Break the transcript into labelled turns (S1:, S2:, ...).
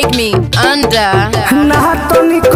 S1: take me under.